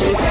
世界。